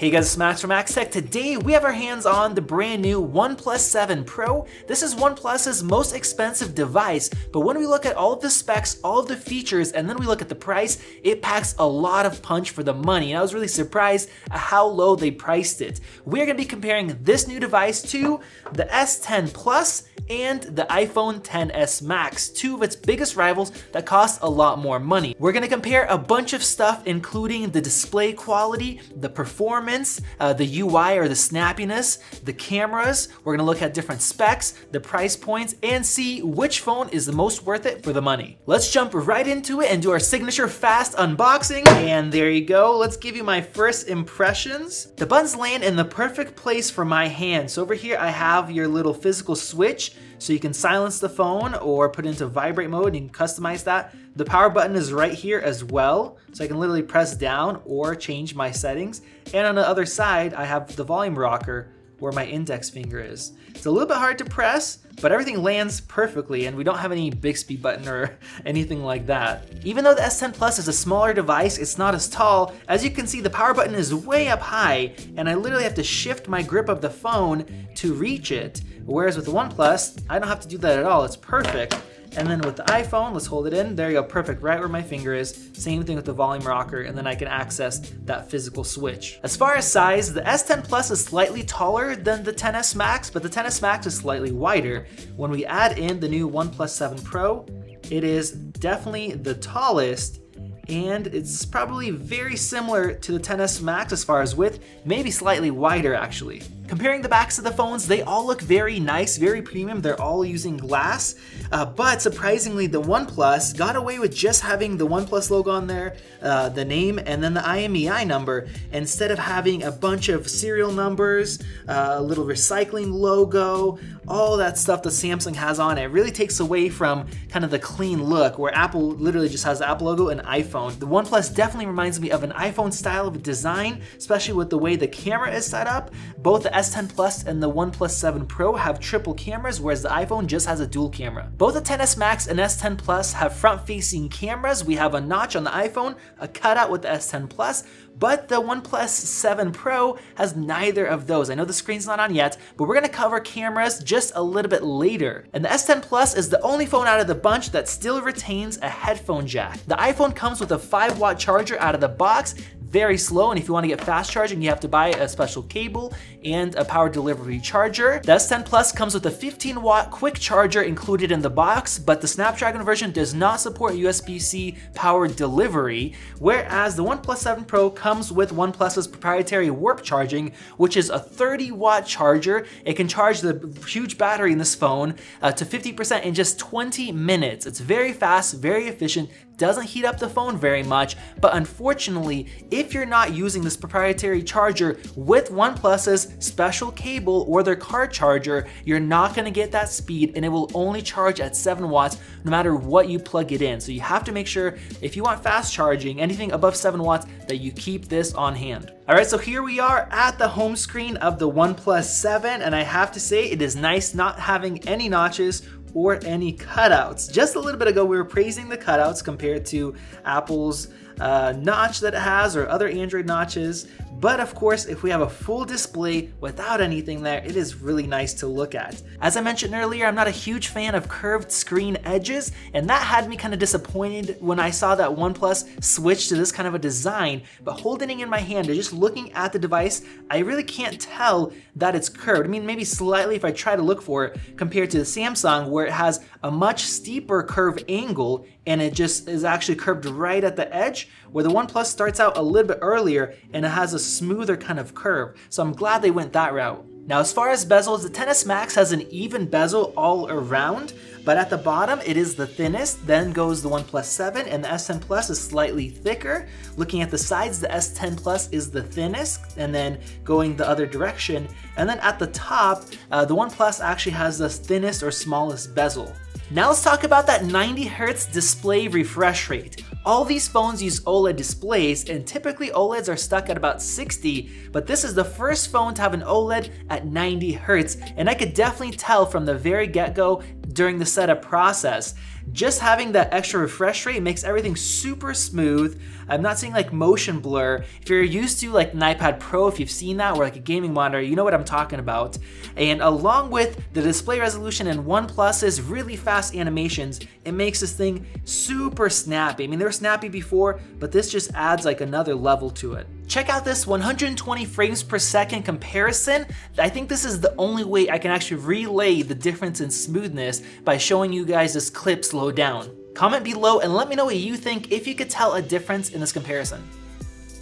Hey guys, it's Max from Max Tech. Today we have our hands on the brand new OnePlus 7 Pro. This is OnePlus's most expensive device, but when we look at all of the specs, all of the features, and then we look at the price, it packs a lot of punch for the money. And I was really surprised at how low they priced it. We're gonna be comparing this new device to the S10 Plus and the iPhone XS Max, two of its biggest rivals that cost a lot more money. We're gonna compare a bunch of stuff, including the display quality, the performance, performance, uh, the UI or the snappiness, the cameras. We're gonna look at different specs, the price points, and see which phone is the most worth it for the money. Let's jump right into it and do our signature fast unboxing. And there you go. Let's give you my first impressions. The buttons land in the perfect place for my hand. So over here, I have your little physical switch so you can silence the phone or put it into vibrate mode and you can customize that. The power button is right here as well, so I can literally press down or change my settings. And on the other side, I have the volume rocker where my index finger is. It's a little bit hard to press, but everything lands perfectly and we don't have any Bixby button or anything like that. Even though the S10 Plus is a smaller device, it's not as tall. As you can see, the power button is way up high and I literally have to shift my grip of the phone to reach it. Whereas with the OnePlus, I don't have to do that at all, it's perfect. And then with the iPhone, let's hold it in. There you go, perfect, right where my finger is. Same thing with the volume rocker, and then I can access that physical switch. As far as size, the S10 Plus is slightly taller than the XS Max, but the XS Max is slightly wider. When we add in the new OnePlus 7 Pro, it is definitely the tallest and it's probably very similar to the XS Max as far as width, maybe slightly wider actually. Comparing the backs of the phones, they all look very nice, very premium. They're all using glass, uh, but surprisingly, the OnePlus got away with just having the OnePlus logo on there, uh, the name, and then the IMEI number, instead of having a bunch of serial numbers, uh, a little recycling logo, all that stuff that Samsung has on it. really takes away from kind of the clean look where Apple literally just has the Apple logo and iPhone. The OnePlus definitely reminds me of an iPhone style of design, especially with the way the camera is set up. Both the S10 Plus and the OnePlus 7 Pro have triple cameras, whereas the iPhone just has a dual camera. Both the XS Max and S10 Plus have front-facing cameras. We have a notch on the iPhone, a cutout with the S10 Plus, but the OnePlus 7 Pro has neither of those. I know the screen's not on yet, but we're gonna cover cameras just a little bit later. And the S10 Plus is the only phone out of the bunch that still retains a headphone jack. The iPhone comes with a 5 watt charger out of the box, very slow. And if you want to get fast charging, you have to buy a special cable and a power delivery charger. The S10 Plus comes with a 15 watt quick charger included in the box, but the Snapdragon version does not support USB-C power delivery, whereas the OnePlus 7 Pro comes with OnePlus's proprietary warp charging, which is a 30 watt charger. It can charge the huge battery in this phone uh, to 50% in just 20 minutes. It's very fast, very efficient, doesn't heat up the phone very much, but unfortunately, if you're not using this proprietary charger with OnePlus's special cable or their car charger, you're not gonna get that speed and it will only charge at 7 watts no matter what you plug it in. So you have to make sure if you want fast charging, anything above 7 watts, that you keep this on hand. All right, so here we are at the home screen of the OnePlus 7, and I have to say it is nice not having any notches or any cutouts. Just a little bit ago, we were praising the cutouts compared to Apple's uh, notch that it has or other Android notches. But of course, if we have a full display without anything there, it is really nice to look at. As I mentioned earlier, I'm not a huge fan of curved screen edges, and that had me kind of disappointed when I saw that OnePlus switch to this kind of a design. But holding it in my hand and just looking at the device, I really can't tell that it's curved. I mean, maybe slightly if I try to look for it compared to the Samsung where it has a much steeper curve angle and it just is actually curved right at the edge where the OnePlus starts out a little bit earlier and it has a smoother kind of curve. So I'm glad they went that route. Now as far as bezels, the XS Max has an even bezel all around, but at the bottom it is the thinnest, then goes the OnePlus 7 and the S10 Plus is slightly thicker. Looking at the sides, the S10 Plus is the thinnest and then going the other direction. And then at the top, uh, the OnePlus actually has the thinnest or smallest bezel. Now let's talk about that 90 Hertz display refresh rate. All these phones use OLED displays and typically OLEDs are stuck at about 60, but this is the first phone to have an OLED at 90 Hertz and I could definitely tell from the very get-go during the setup process just having that extra refresh rate makes everything super smooth. I'm not seeing like motion blur. If you're used to like an iPad Pro, if you've seen that, or like a gaming monitor, you know what I'm talking about. And along with the display resolution and OnePlus's really fast animations, it makes this thing super snappy. I mean, they were snappy before, but this just adds like another level to it. Check out this 120 frames per second comparison. I think this is the only way I can actually relay the difference in smoothness by showing you guys this clip slow down. Comment below and let me know what you think if you could tell a difference in this comparison.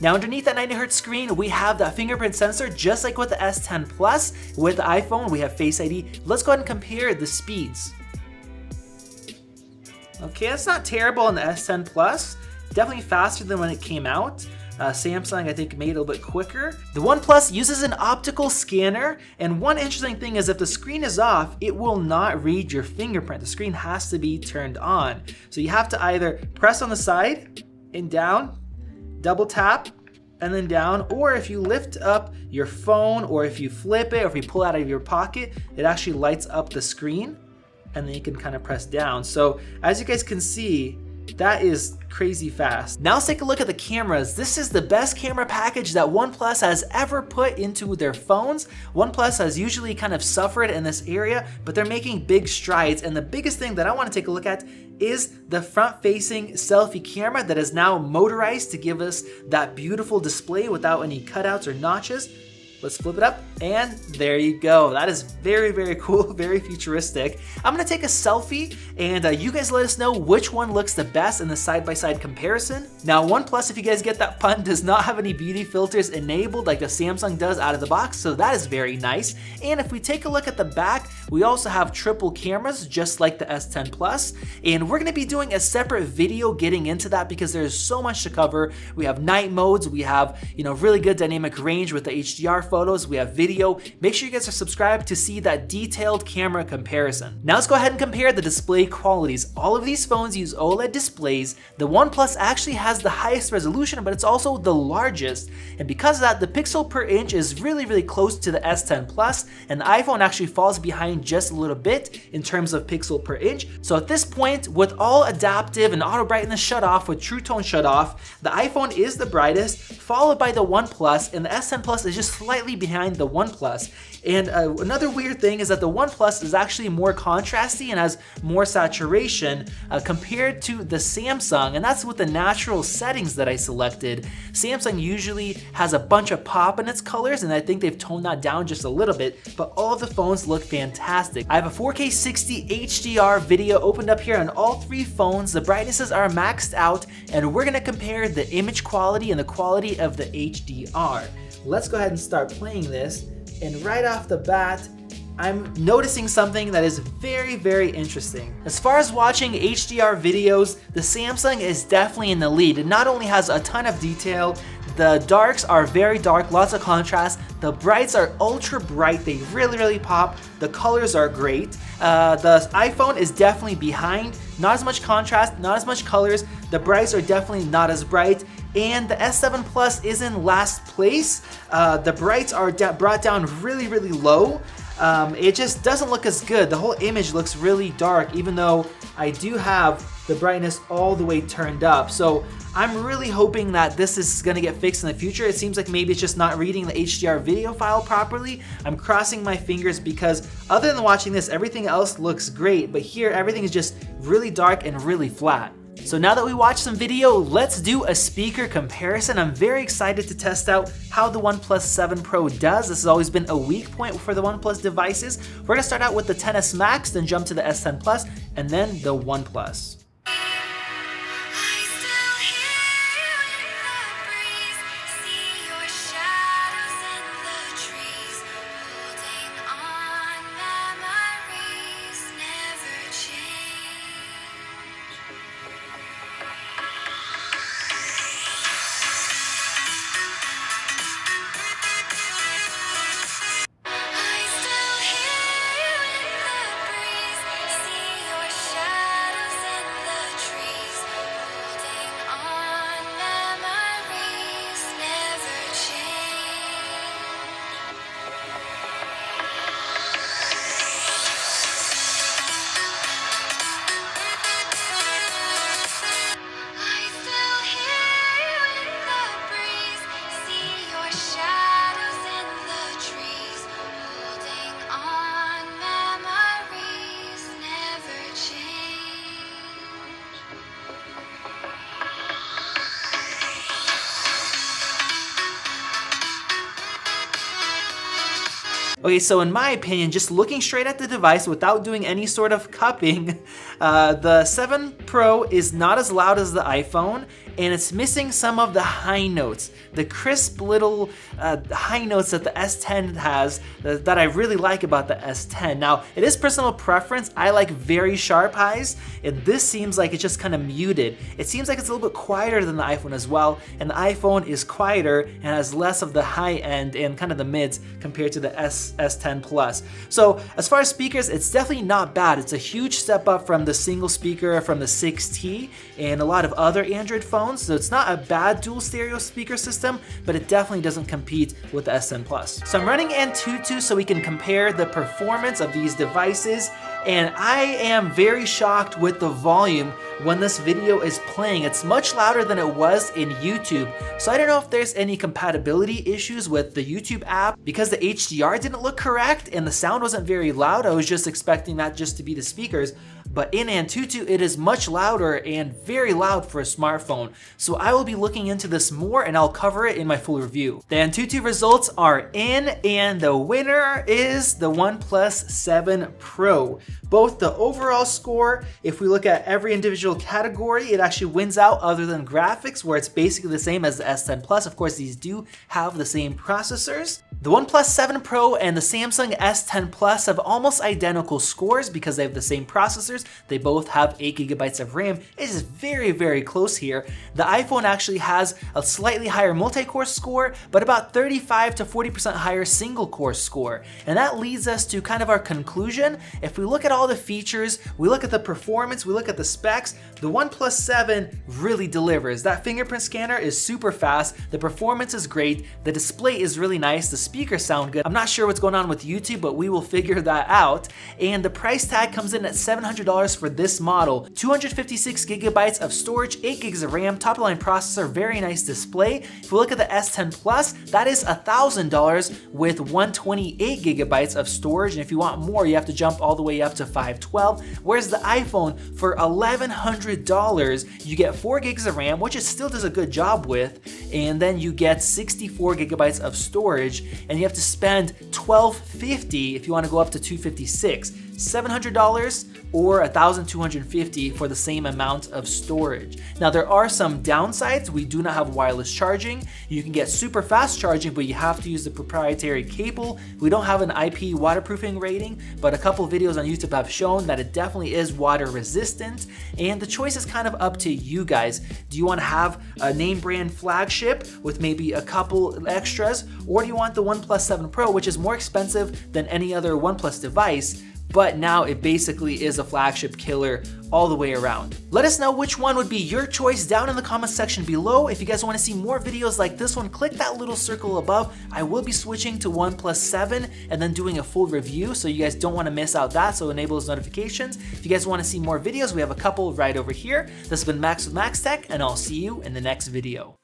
Now underneath that 90Hz screen, we have that fingerprint sensor just like with the S10 Plus. With the iPhone, we have Face ID. Let's go ahead and compare the speeds. Okay, that's not terrible on the S10 Plus. Definitely faster than when it came out. Uh, Samsung, I think, made a little bit quicker. The OnePlus uses an optical scanner, and one interesting thing is if the screen is off, it will not read your fingerprint. The screen has to be turned on. So you have to either press on the side and down, double tap, and then down, or if you lift up your phone, or if you flip it, or if you pull it out of your pocket, it actually lights up the screen, and then you can kind of press down. So as you guys can see, that is crazy fast. Now let's take a look at the cameras. This is the best camera package that OnePlus has ever put into their phones. OnePlus has usually kind of suffered in this area, but they're making big strides. And the biggest thing that I wanna take a look at is the front-facing selfie camera that is now motorized to give us that beautiful display without any cutouts or notches. Let's flip it up and there you go. That is very, very cool, very futuristic. I'm gonna take a selfie and uh, you guys let us know which one looks the best in the side-by-side -side comparison. Now OnePlus, if you guys get that pun, does not have any beauty filters enabled like the Samsung does out of the box, so that is very nice. And if we take a look at the back, we also have triple cameras just like the S10 Plus, and we're gonna be doing a separate video getting into that because there's so much to cover. We have night modes, we have, you know, really good dynamic range with the HDR photos, we have video. Make sure you guys are subscribed to see that detailed camera comparison. Now let's go ahead and compare the display qualities. All of these phones use OLED displays. The OnePlus actually has the highest resolution, but it's also the largest. And because of that, the pixel per inch is really, really close to the S10 Plus, and the iPhone actually falls behind just a little bit in terms of pixel per inch. So at this point, with all adaptive and auto brightness shut off with True Tone shut off, the iPhone is the brightest, followed by the OnePlus, and the S10 Plus is just slightly behind the OnePlus. And uh, another weird thing is that the OnePlus is actually more contrasty and has more saturation uh, compared to the Samsung, and that's with the natural settings that I selected. Samsung usually has a bunch of pop in its colors, and I think they've toned that down just a little bit, but all of the phones look fantastic. I have a 4K 60 HDR video opened up here on all three phones. The brightnesses are maxed out, and we're gonna compare the image quality and the quality of the HDR. Let's go ahead and start playing this and right off the bat, I'm noticing something that is very, very interesting. As far as watching HDR videos, the Samsung is definitely in the lead. It not only has a ton of detail, the darks are very dark, lots of contrast. The brights are ultra bright, they really, really pop. The colors are great. Uh, the iPhone is definitely behind. Not as much contrast, not as much colors. The brights are definitely not as bright and the S7 Plus is in last place. Uh, the brights are brought down really, really low. Um, it just doesn't look as good. The whole image looks really dark, even though I do have the brightness all the way turned up. So I'm really hoping that this is gonna get fixed in the future. It seems like maybe it's just not reading the HDR video file properly. I'm crossing my fingers because other than watching this, everything else looks great, but here everything is just really dark and really flat. So now that we watched some video, let's do a speaker comparison. I'm very excited to test out how the OnePlus 7 Pro does. This has always been a weak point for the OnePlus devices. We're gonna start out with the XS Max, then jump to the S10 Plus, and then the OnePlus. Okay, so in my opinion, just looking straight at the device without doing any sort of cupping, uh, the 7 Pro is not as loud as the iPhone, and it's missing some of the high notes, the crisp little uh, high notes that the S10 has that, that I really like about the S10. Now, it is personal preference. I like very sharp highs, and this seems like it's just kind of muted. It seems like it's a little bit quieter than the iPhone as well, and the iPhone is quieter and has less of the high end and kind of the mids compared to the S, S10 Plus. So as far as speakers, it's definitely not bad. It's a huge step up from the single speaker from the 6T and a lot of other Android phones so it's not a bad dual stereo speaker system, but it definitely doesn't compete with the S10 Plus. So I'm running Antutu so we can compare the performance of these devices, and I am very shocked with the volume when this video is playing. It's much louder than it was in YouTube. So I don't know if there's any compatibility issues with the YouTube app because the HDR didn't look correct and the sound wasn't very loud. I was just expecting that just to be the speakers but in Antutu it is much louder and very loud for a smartphone. So I will be looking into this more and I'll cover it in my full review. The Antutu results are in and the winner is the OnePlus 7 Pro. Both the overall score, if we look at every individual category, it actually wins out other than graphics where it's basically the same as the S10 Plus. Of course, these do have the same processors. The OnePlus 7 Pro and the Samsung S10 Plus have almost identical scores because they have the same processors. They both have 8 gigabytes of RAM. It is very, very close here. The iPhone actually has a slightly higher multi-core score, but about 35 to 40% higher single core score. And that leads us to kind of our conclusion. If we look at all the features, we look at the performance, we look at the specs, the OnePlus 7 really delivers. That fingerprint scanner is super fast, the performance is great, the display is really nice, the speakers sound good. I'm not sure what's going on with YouTube, but we will figure that out. And the price tag comes in at $700 for this model. 256 gigabytes of storage, 8 gigs of RAM, top line processor, very nice display. If we look at the S10 Plus, that is $1,000 with 128 gigabytes of storage. And if you want more, you have to jump all the way up to 512. Whereas the iPhone, for $1,100, you get 4 gigs of RAM, which it still does a good job with, and then you get 64 gigabytes of storage and you have to spend $1250 if you want to go up to 256. $700 or 1,250 for the same amount of storage. Now there are some downsides. We do not have wireless charging. You can get super fast charging, but you have to use the proprietary cable. We don't have an IP waterproofing rating, but a couple videos on YouTube have shown that it definitely is water resistant. And the choice is kind of up to you guys. Do you want to have a name brand flagship with maybe a couple extras, or do you want the OnePlus 7 Pro, which is more expensive than any other OnePlus device, but now it basically is a flagship killer all the way around. Let us know which one would be your choice down in the comment section below. If you guys want to see more videos like this one, click that little circle above. I will be switching to OnePlus 7 and then doing a full review, so you guys don't want to miss out that, so enable those notifications. If you guys want to see more videos, we have a couple right over here. This has been Max with Max Tech, and I'll see you in the next video.